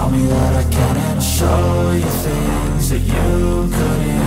Tell me that I can and I'll show you things that you couldn't